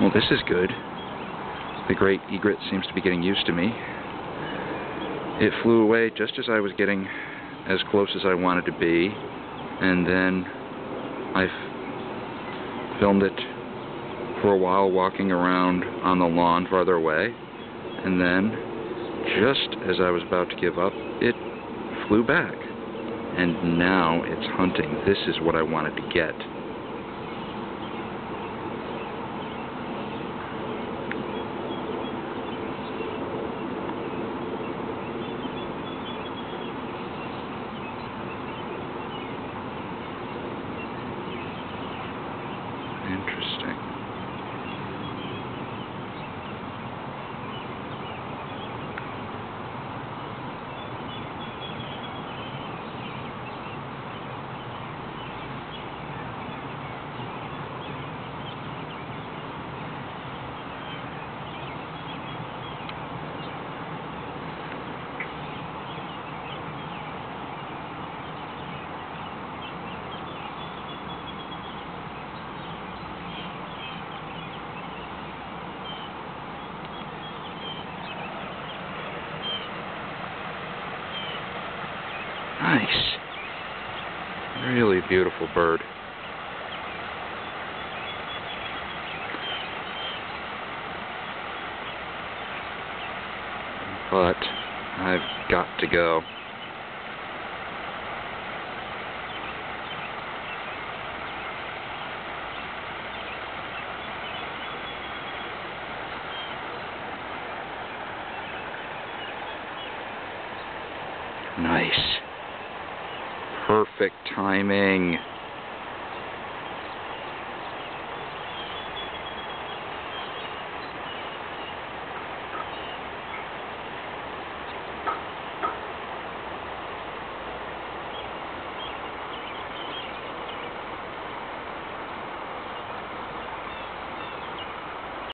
Well, this is good. The great egret seems to be getting used to me. It flew away just as I was getting as close as I wanted to be, and then I filmed it for a while walking around on the lawn farther away, and then just as I was about to give up, it flew back. And now it's hunting. This is what I wanted to get. Interesting. Nice. Really beautiful bird. But I've got to go. Nice. Perfect timing.